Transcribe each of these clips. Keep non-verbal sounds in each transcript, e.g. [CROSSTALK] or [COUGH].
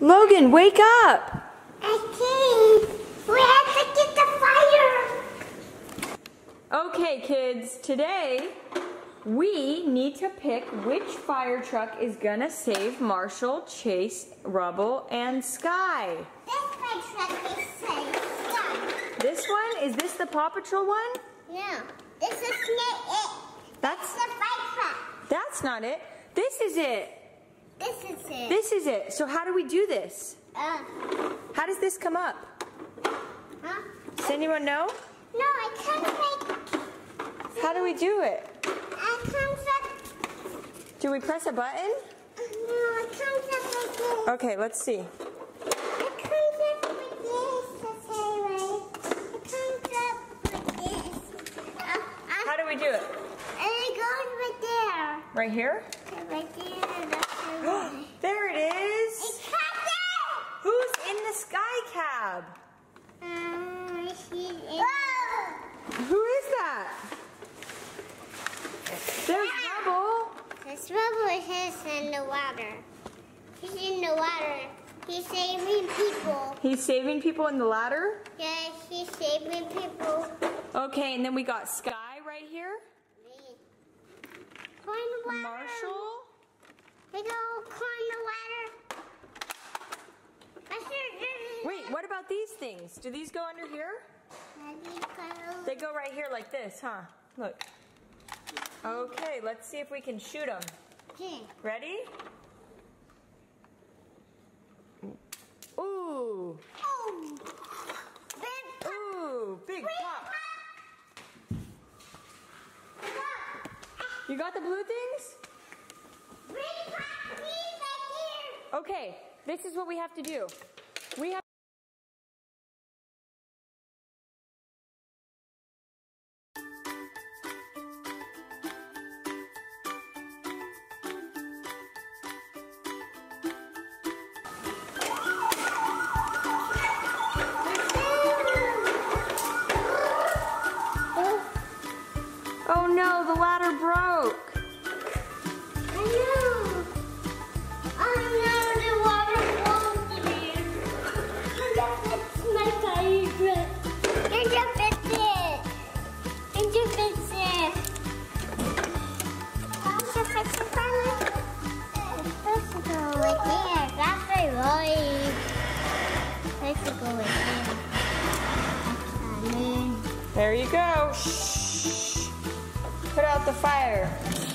Logan, wake up! Okay, we have to get the fire. Okay, kids, today we need to pick which fire truck is gonna save Marshall, Chase, Rubble, and Skye. This fire truck is safe. This one, is this the Paw Patrol one? No, this is not it. That's, It's the fire truck. that's not it. This is it. This is it. This is it. So how do we do this? Uh, How does this come up? huh? Does anyone know? No, I can't make. How do we do it? I can't set. Do we press a button? No, I can't like this. Okay, let's see. I can't like this. That's anyway. I can't like this. How do we do it? and it goes right there. Right here? Right there. That's [GASPS] the way. there it is. Who's in the sky cab? Um. Who is that? There's Rubble. This rubber is in the water. He's in the water. He's saving people. He's saving people in the ladder. Yeah, he's saving people. Okay, and then we got Skye right here. Ladder. Marshall. They go climb the ladder. I should- Wait, what about these things? Do these go under here? Let me go. They go right here like this, huh? Look. Okay, let's see if we can shoot them. Ready? Ooh. Oh. Big Ooh, big pop. You got the blue things? Big pop, please, right here. Okay, this is what we have to do. We have ladder broke. I know. I know the water won't be. That's my favorite. And fix it. And fix it. Fix it for me? It's supposed go right there. That's right. It's supposed to go right there. There you go. Shh. Put out the fire.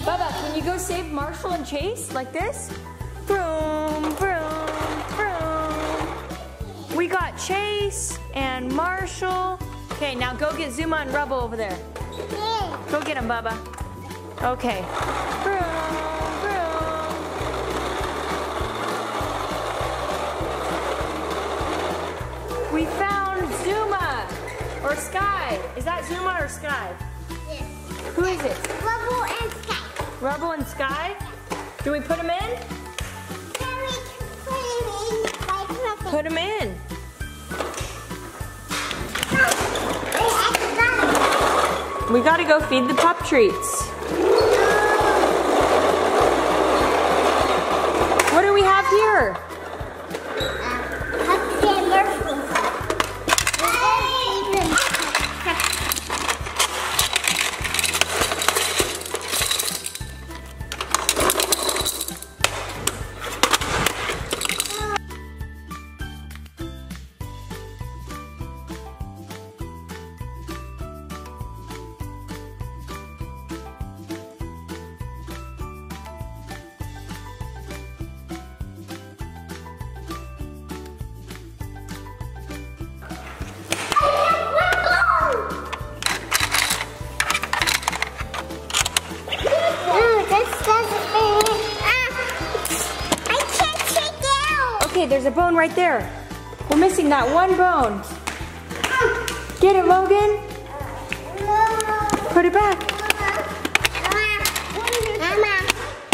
Bubba, can you go save Marshall and Chase like this? Vroom, vroom, vroom. We got Chase and Marshall. Okay, now go get Zuma and Rubble over there. Go get them, Bubba. Okay. Vroom. We found Zuma or Skye. Is that Zuma or Skye? Who is it? Bubble and sky. Rubble and Skye? Do we put them in? Very clean by perfect. Put them in. We gotta go feed the pup treats. What do we have here? Okay, there's a bone right there. We're missing that one bone. Get it, Logan. Put it back.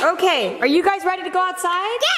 Okay, are you guys ready to go outside? Yeah.